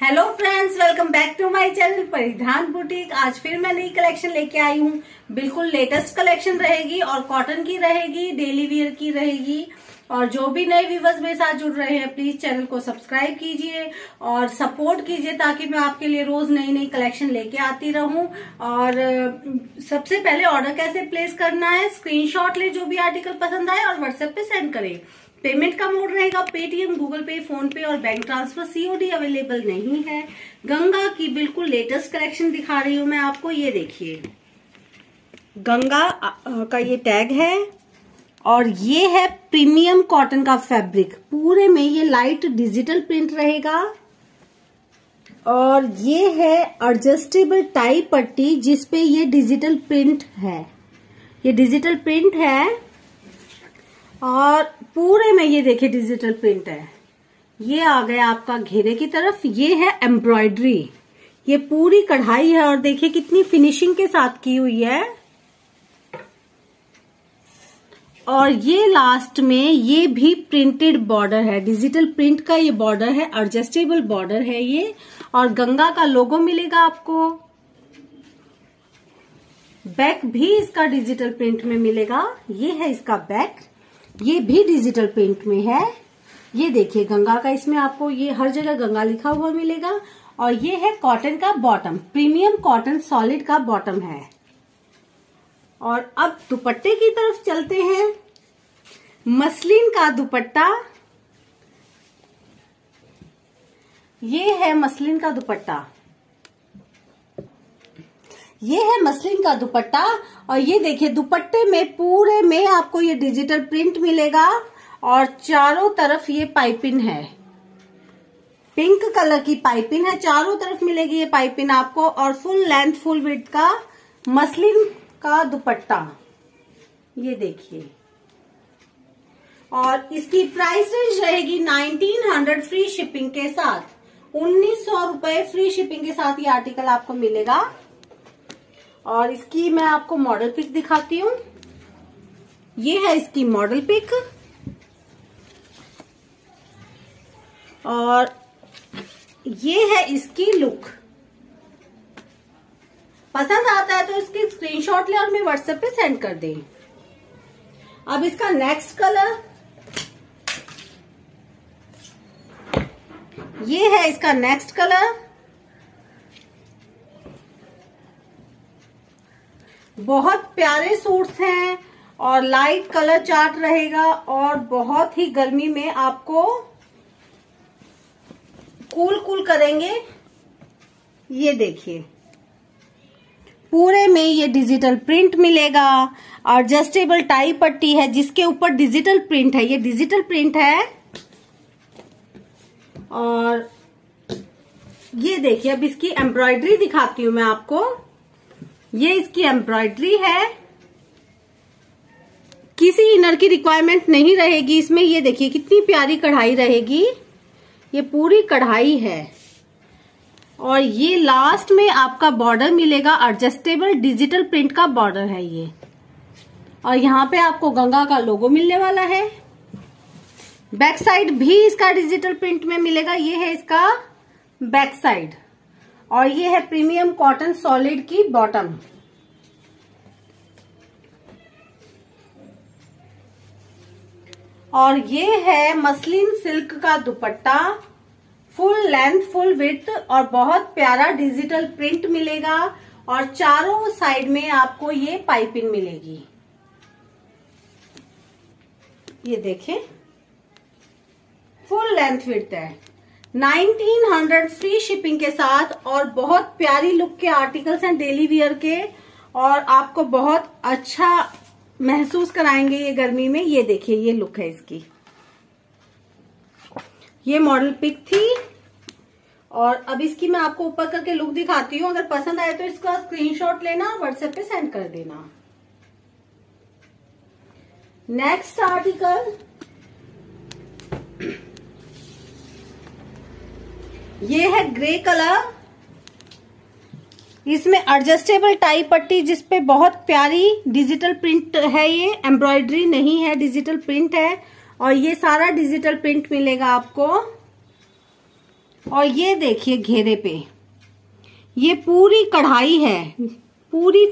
Hello friends welcome back to my channel Paridhan boutique आज फिर मैं नई कलेक्शन लेके आई हूँ। बिल्कुल लेटेस्ट कलेक्शन रहेगी और कॉटन की रहेगी डेली वियर की रहेगी। और जो भी नए व्यूवर्स मेरे साथ जुड़ रहे हैं प्लीज़ चैनल को सब्सक्राइब कीजिए और सपोर्ट कीजिए ताकि मैं आपके लिए रोज नई नई कलेक्शन लेके आती रहूँ। और सबसे पहले ऑर्डर कैसे प्लेस करना है स्क्रीनशॉट ले जो भी आर्टिकल पसंद आए और व्हाट्सएप पे सेंड करें। पेमेंट का मोड रहेगा। पेटीएम गूगल पे फ़ोन पे और बैंक ट्रांसफ़र सीओडी अवेलेबल नहीं है। गंगा की बिल्कुल लेटेस्ट कलेक्शन दिखा रही हूँ मैं आपको, ये देखिए। गंगा का ये टैग है और ये है प्रीमियम कॉटन का फैब्रिक पूरे में ये लाइट डिजिटल प्रिंट रहेगा। और ये है एडजस्टेबल टाई पट्टी जिसपे ये डिजिटल प्रिंट है। ये डिजिटल प्रिंट है और पूरे में ये देखिए डिजिटल प्रिंट है। ये आ गया आपका घेरे की तरफ़, ये है एम्ब्रॉयडरी ये पूरी कढ़ाई है और देखिए कितनी फिनिशिंग के साथ की हुई है। और ये लास्ट में ये भी प्रिंटेड बॉर्डर है। डिजिटल प्रिंट का ये बॉर्डर है एडजस्टेबल बॉर्डर है ये। और गंगा का लोगो मिलेगा आपको। बैक भी इसका डिजिटल प्रिंट में मिलेगा। ये है इसका बैक ये भी डिजिटल पेंट में है। ये देखिए, गंगा का इसमें आपको ये हर जगह गंगा लिखा हुआ मिलेगा। और ये है कॉटन का बॉटम प्रीमियम कॉटन सॉलिड का बॉटम है। और अब दुपट्टे की तरफ़ चलते हैं। मसलिन का दुपट्टा। ये है मसलिन का दुपट्टा। ये है मसलिन का दुपट्टा और ये देखिए, दुपट्टे में, पूरे में आपको ये डिजिटल प्रिंट मिलेगा और चारों तरफ़ ये पाइपिंग है। पिंक कलर की पाइपिंग है, चारों तरफ़ मिलेगी ये पाइपिंग आपको और फुल लेंथ, फुल विथ का मसलिन का दुपट्टा। ये देखिए। और इसकी प्राइस रेंज रहेगी 1900 फ्री शिपिंग के साथ। उन्नीस सौ रुपये फ्री शिपिंग के साथ ये आर्टिकल आपको मिलेगा। और इसकी मैं आपको मॉडल पिक दिखाती हूँ। ये है इसकी मॉडल पिक और ये है इसकी लुक पसंद आता है तो इसकी स्क्रीनशॉट ले और मैं व्हाट्सएप पे सेंड कर दें। अब इसका नेक्स्ट कलर ये है इसका नेक्स्ट कलर बहुत प्यारे सूट्स हैं और लाइट कलर चार्ट रहेगा और बहुत ही गर्मी में आपको कूल कूल करेंगे। ये देखिए। पूरे में ये डिजिटल प्रिंट मिलेगा। एडजस्टेबल टाई पट्टी है जिसके ऊपर डिजिटल प्रिंट है। ये डिजिटल प्रिंट है। और ये देखिए, अब इसकी एम्ब्रॉयडरी दिखाती हूँ मैं आपको। ये इसकी एम्ब्रॉयडरी है। किसी इनर की रिक्वायरमेंट नहीं रहेगी। इसमें ये देखिए, कितनी प्यारी कढ़ाई रहेगी। ये पूरी कढ़ाई है। और ये लास्ट में आपका बॉर्डर मिलेगा। एडजस्टेबल डिजिटल प्रिंट का बॉर्डर है ये। और यहाँ पे आपको गंगा का लोगो मिलने वाला है। बैक साइड भी इसका डिजिटल प्रिंट में मिलेगा। ये है इसका बैक साइड और ये है प्रीमियम कॉटन सॉलिड की बॉटम। और ये है मसलिन सिल्क का dupatta. Full length, full width और बहुत प्यारा डिजिटल प्रिंट मिलेगा और चारों साइड में आपको ये पाइपिंग मिलेगी। ये देखें। फुल लेंथ विथ है। 1900 फ्री शिपिंग के साथ और बहुत प्यारी लुक के आर्टिकल्स हैं डेली वियर के और आपको बहुत अच्छा महसूस कराएँगे ये गर्मी में। ये देखिए, ये लुक है इसकी। ये मॉडल पिक थी और अब इसकी मैं आपको ऊपर करके लुक दिखाती हूँ। अगर पसंद आए तो इसका स्क्रीनशॉट लेना व्हाट्सएप पे सेंड कर देना। नेक्स्ट आर्टिकल ये है ग्रे कलर। इसमें एडजस्टेबल टाई पट्टी जिसपे बहुत प्यारी डिजिटल प्रिंट है ये। एम्ब्रॉयडरी नहीं है डिजिटल प्रिंट है। और ये सारा डिजिटल प्रिंट मिलेगा आपको। और ये देखिए घेरे पे। ये पूरी कढ़ाई है। पूरी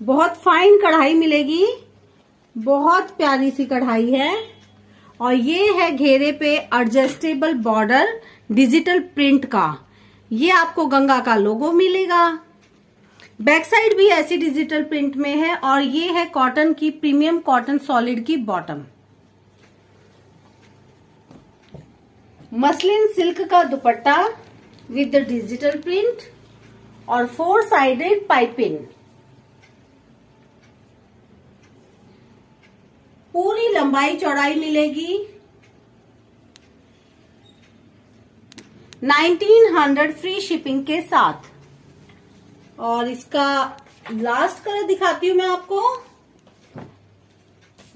बहुत फाइन कढ़ाई मिलेगी। बहुत प्यारी सी कढ़ाई है। और ये है घेरे पे एडजस्टेबल बॉर्डर डिजिटल प्रिंट का। ये आपको गंगा का लोगो मिलेगा। बैक साइड भी ऐसी डिजिटल प्रिंट में है और ये है कॉटन की प्रीमियम कॉटन सॉलिड की बॉटम। मसलिन सिल्क का दुपट्टा विद डिजिटल प्रिंट और फोर साइडेड पाइपिंग। पूरी लंबाई चौड़ाई मिलेगी। 1900 फ्री शिपिंग के साथ। और इसका लास्ट कलर दिखाती हूँ मैं आपको।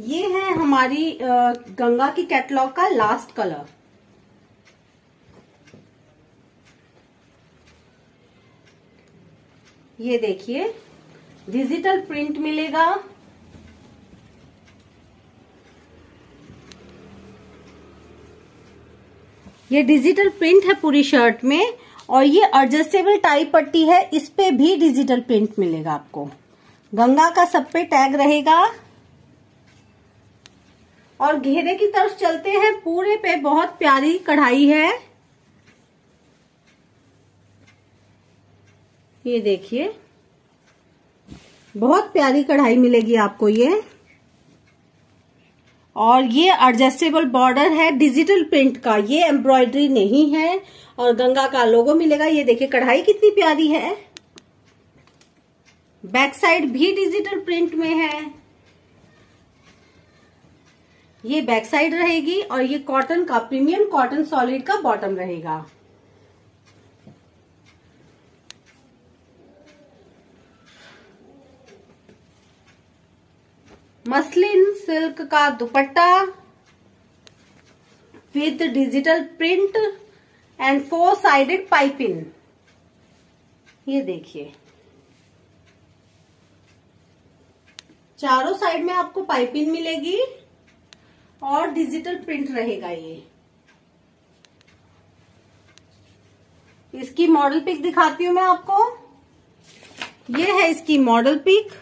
ये है हमारी गंगा की कैटलॉग का लास्ट कलर ये देखिए डिजिटल प्रिंट मिलेगा। ये डिजिटल प्रिंट है पूरी शर्ट में और ये एडजस्टेबल टाई पट्टी है, इस पे भी डिजिटल प्रिंट मिलेगा आपको। गंगा का सब पे टैग रहेगा। और घेरे की तरफ़ चलते हैं, पूरे पे बहुत प्यारी कढ़ाई है। ये देखिए, बहुत प्यारी कढ़ाई मिलेगी आपको ये। और ये एडजस्टेबल बॉर्डर है डिजिटल प्रिंट का। ये एम्ब्रॉयडरी नहीं है और गंगा का लोगो मिलेगा। ये देखिए, कढ़ाई कितनी प्यारी है। बैक साइड भी डिजिटल प्रिंट में है। ये बैक साइड रहेगी और ये कॉटन का प्रीमियम कॉटन सॉलिड का बॉटम रहेगा। मसलिन सिल्क का dupatta with digital print and four sided piping. ये देखिए। चारों साइड में आपको पाइपिंग मिलेगी और डिजिटल प्रिंट रहेगा ये। इसकी मॉडल पिक दिखाती हूँ मैं आपको। ये है इसकी मॉडल पिक।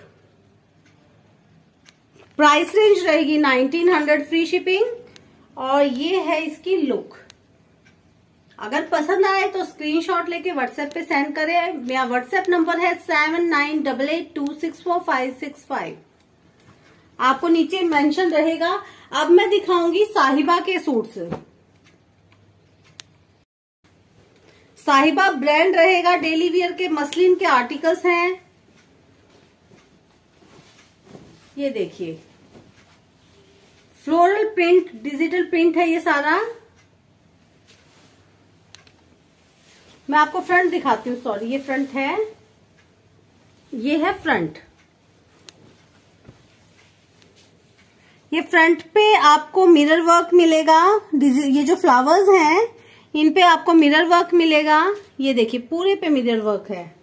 प्राइस रेंज रहेगी 1900 फ्री शिपिंग। और ये है इसकी लुक। अगर पसंद आए तो स्क्रीनशॉट लेके व्हाट्सएप पे सेंड करें। मेरा व्हाट्सएप नंबर है seven nine double eight two six four five six five आपको नीचे मेंशन रहेगा। अब मैं दिखाऊँगी साहिबा के सूट्स साहिबा ब्रांड रहेगा डेली वियर के, मसलिन के आर्टिकल्स हैं। ये देखिए। फ्लोरल प्रिंट डिजिटल प्रिंट है ये सारा। मैं आपको फ्रंट दिखाती हूँ सॉरी ये फ्रंट है। ये है फ्रंट ये फ्रंट पे आपको मिरर वर्क मिलेगा। ये जो फ्लावर्स हैं, इन पे आपको मिरर वर्क मिलेगा। ये देखिए, पूरे पे मिरर वर्क है।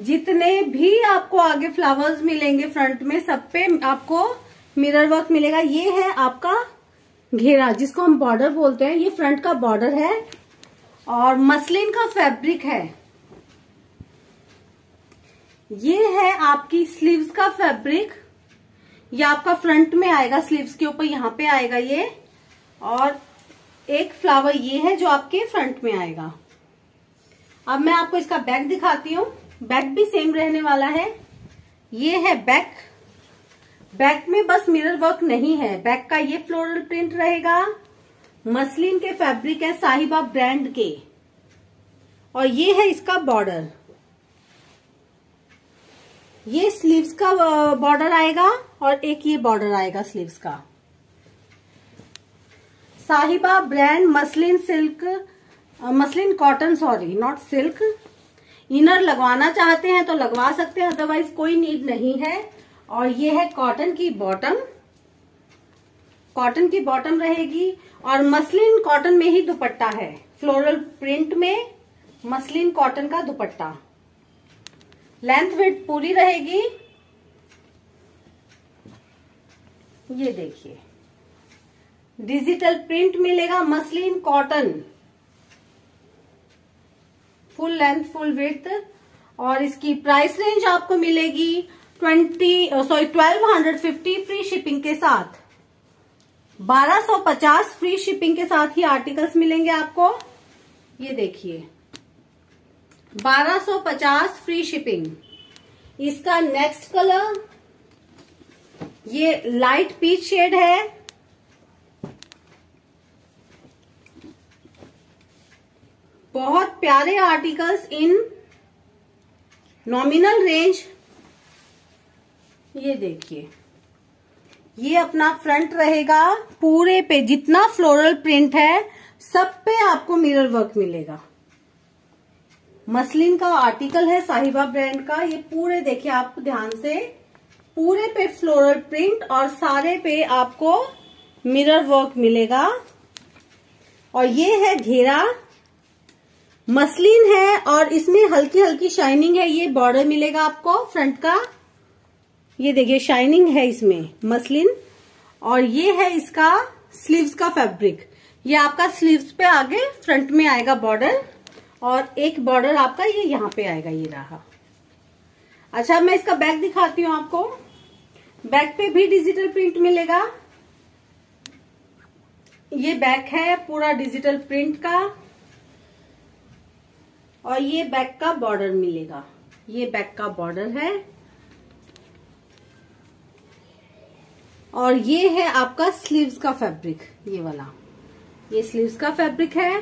जितने भी आपको आगे फ्लावर्स मिलेंगे फ्रंट में, सब पे आपको मिरर वर्क मिलेगा। ये है आपका घेरा, जिसको हम बॉर्डर बोलते हैं। ये फ्रंट का बॉर्डर है और मसलिन का फैब्रिक है। ये है आपकी स्लीव्स का फैब्रिक ये आपका फ्रंट में आएगा स्लीव्स के ऊपर यहाँ पे आएगा ये। और एक फ्लावर ये है जो आपके फ्रंट में आएगा। अब मैं आपको इसका बैक दिखाती हूँ। बैक भी सेम रहने वाला है। ये है बैक। बैक में बस मिरर वर्क नहीं है। बैक का ये फ्लोरल प्रिंट रहेगा। मसलिन के फैब्रिक है साहिबा ब्रांड के। और ये है इसका बॉर्डर ये स्लीव्स का बॉर्डर आएगा और एक ये बॉर्डर आएगा स्लीव्स का। Sahiba brand muslin silk muslin cotton sorry not silk inner लगवाना चाहते हैं तो लगवा सकते हैं अदरवाइज़ कोई नीड नहीं है। और ये है कॉटन की बॉटम कॉटन की बॉटम रहेगी और मसलिन कॉटन में ही दुपट्टा है। फ्लोरल प्रिंट में मसलिन कॉटन का दुपट्टा। लेंथ विथ पूरी रहेगी। ये देखिए। डिजिटल प्रिंट मिलेगा muslin cotton full length full width और इसकी प्राइस रेंज आपको मिलेगी twenty sorry twelve hundred fifty free shipping के साथ। बारह सौ पचास फ्री शिपिंग के साथ ही आर्टिकल्स मिलेंगे आपको। ये देखिए। बारह सौ पचास फ्री शिपिंग इसका नेक्स्ट कलर ये लाइट पीच शेड है। बहुत प्यारे आर्टिकल्स इन नॉमिनल रेंज ये देखिए। ये अपना फ्रंट रहेगा, पूरे पे जितना फ्लोरल प्रिंट है, सब पे आपको मिरर वर्क मिलेगा। मसलिन का आर्टिकल है, साहिबा ब्रांड का। ये पूरे देखिए आप ध्यान से। पूरे पे फ्लोरल प्रिंट और सारे पे आपको मिरर वर्क मिलेगा। और ये है घेरा। मसलिन है और इसमें हल्की हल्की शाइनिंग है। ये बॉर्डर मिलेगा आपको फ्रंट का। ये देखिए शाइनिंग है इसमें, मसलिन। और ये है इसका स्लीव्स का फैब्रिक ये आपका स्लीव्स पे आगे फ्रंट में आएगा बॉर्डर और एक बॉर्डर आपका ये यहाँ पे आएगा, ये रहा। अच्छा मैं इसका बैक दिखाती हूँ आपको। बैक पे भी डिजिटल प्रिंट मिलेगा। ये बैक है पूरा डिजिटल प्रिंट का। और ये बैक का बॉर्डर मिलेगा। ये बैक का बॉर्डर है। और ये है आपका स्लीव्स का फैब्रिक, ये वाला। ये स्लीव्स का फैब्रिक है।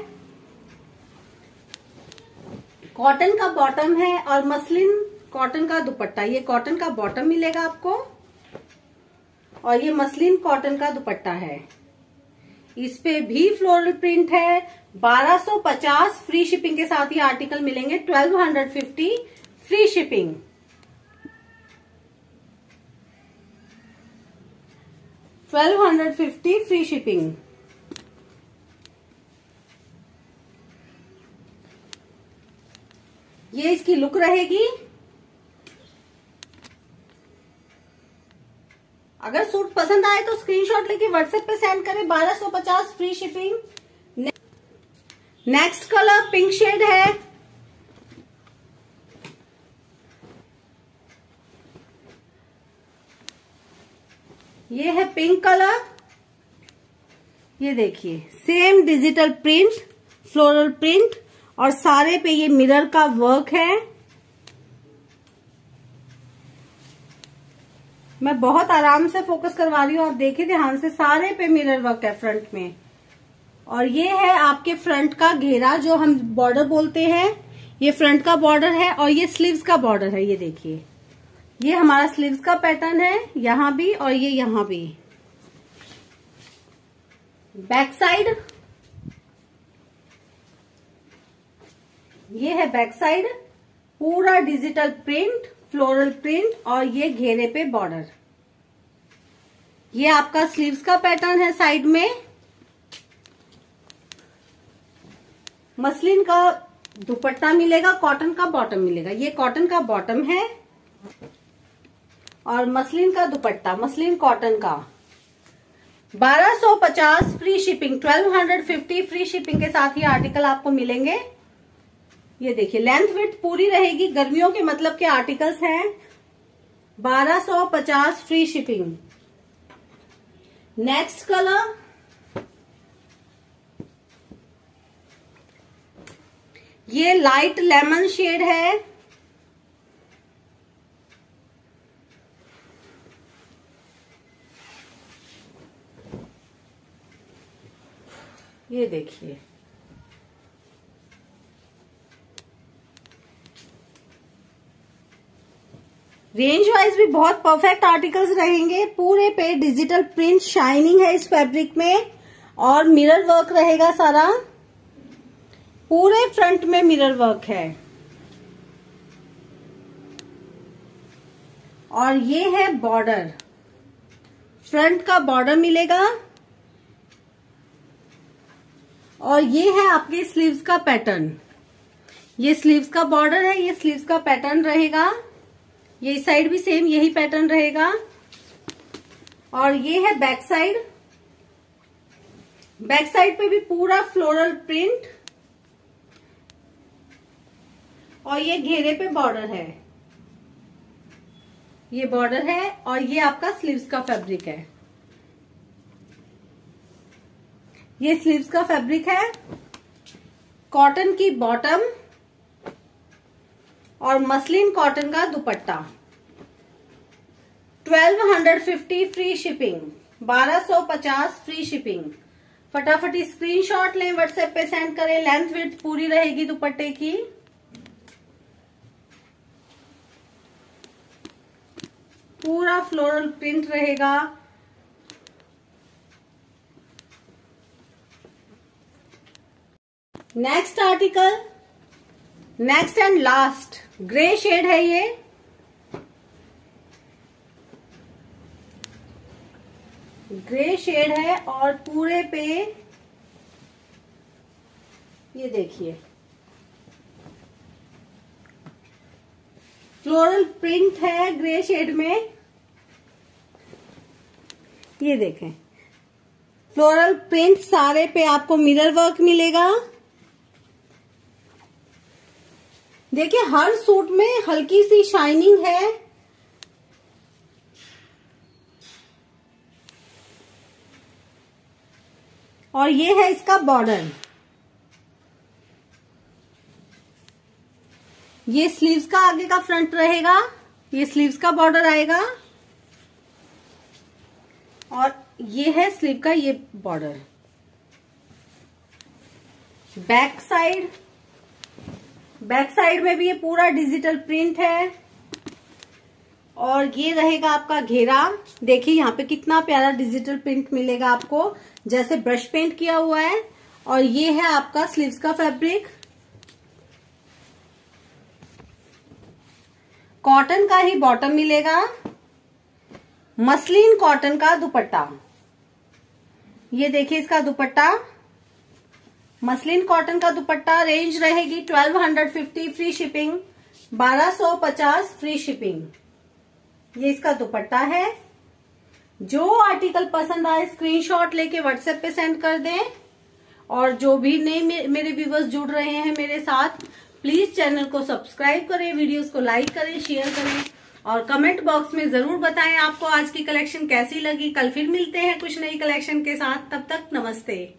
कॉटन का बॉटम है और मसलिन कॉटन का दुपट्टा, ये कॉटन का बॉटम मिलेगा आपको। और ये मसलिन कॉटन का दुपट्टा है। इस पे भी फ्लोरल प्रिंट है। 1250 फ्री शिपिंग के साथ ये आर्टिकल मिलेंगे। 1250 free shipping twelve hundred fifty free shipping ये इसकी लुक रहेगी। अगर सूट पसंद आए तो स्क्रीनशॉट लेके व्हाट्सएप पे सेंड करें। 1250 free shipping next colour pink shade है। ये है पिंक कलर ये देखिए same digital print floral print और सारे पे ये मिरर का वर्क है। मैं बहुत आराम से फोकस करवा रही हूँ, आप देखिए ध्यान से, सारे पे मिरर वर्क है फ्रंट में। और ये है आपके फ्रंट का घेरा, जो हम बॉर्डर बोलते हैं। ये फ्रंट का बॉर्डर है और ये स्लीव्स का बॉर्डर है, ये देखिए। ये हमारा स्लीव्स का पैटर्न है, यहाँ भी और ये यहाँ भी। बैक साइड ये है बैक साइड पूरा डिजिटल प्रिंट फ्लोरल प्रिंट और ये घेरे पे बॉर्डर। ये आपका स्लीव्स का पैटर्न है साइड में। मसलिन का दुपट्टा मिलेगा, कॉटन का बॉटम मिलेगा। ये कॉटन का बॉटम है और मसलिन का दुपट्टा, मसलिन कॉटन का। 1250 फ्री शिपिंग 1250 फ्री शिपिंग के साथ ही आर्टिकल आपको मिलेंगे। ये देखिए लेंथ विथ पूरी रहेगी। गर्मियों के मतलब के आर्टिकल्स हैं। 1250 फ्री शिपिंग नेक्स्ट कलर ये लाइट लेमन शेड है। ये देखिए। रेंज वाइज भी बहुत परफेक्ट आर्टिकल्स रहेंगे। पूरे पे डिजिटल प्रिंट शाइनिंग है इस फैब्रिक में। और मिरर वर्क रहेगा सारा। पूरे फ्रंट में मिरर वर्क है। और ये है बॉर्डर फ्रंट का बॉर्डर मिलेगा। और ये है आपके स्लीव्स का पैटर्न ये स्लीव्स का बॉर्डर है, ये स्लीव्स का पैटर्न रहेगा। ये साइड भी सेम यही पैटर्न रहेगा। और ये है बैक साइड। बैक साइड पे भी पूरा फ्लोरल प्रिंट। और ये घेरे पे बॉर्डर है। ये बॉर्डर है और ये आपका स्लीव्स का फैब्रिक है। ये स्लीव्स का फैब्रिक है। कॉटन की बॉटम। और मसलिन कॉटन का dupatta. 1250 free shipping 1250 free shipping. फटाफट स्क्रीनशॉट लें व्हाट्सएप पे सेंड करें, लेंथ विथ पूरी रहेगी दुपट्टे की। पूरा फ्लोरल प्रिंट रहेगा। Next article next and last grey shade है ये. ग्रे शेड है और पूरे पे ये देखिए. फ्लोरल प्रिंट है ग्रे शेड में. ये देखें. फ्लोरल प्रिंट सारे पे आपको मिरर वर्क मिलेगा. देखिए, हर सूट में हल्की सी शाइनिंग है। और ये है इसका बॉर्डर ये स्लीव्स का आगे का फ्रंट रहेगा, ये स्लीव्स का बॉर्डर आएगा, और ये है स्लीव का ये border back side back side में भी ये पूरा डिजिटल प्रिंट है। और ये रहेगा आपका घेरा। देखिए यहाँ पे कितना प्यारा डिजिटल प्रिंट मिलेगा आपको। जैसे ब्रश पेंट किया हुआ है। और ये है आपका स्लीव्स का फैब्रिक। कॉटन का ही बॉटम मिलेगा। मसलिन कॉटन का दुपट्टा। ये देखिए इसका दुपट्टा। मसलिन कॉटन का दुपट्टा रेंज रहेगी 1250 फ्री शिपिंग। 1250 free shipping. ये इसका दुपट्टा है। जो आर्टिकल पसंद आए, स्क्रीनशॉट लेके व्हाट्सएप पे सेंड कर दें। और जो भी नए मेरे व्यूवर्स जुड़ रहे हैं मेरे साथ, प्लीज़ चैनल को सब्सक्राइब करें, वीडियोस को लाइक करें, शेयर करें। और कमेंट बॉक्स में ज़रूर बताएँ आपको आज की कलेक्शन कैसी लगी। कल फिर मिलते हैं कुछ नई कलेक्शन के साथ। तब तक नमस्ते।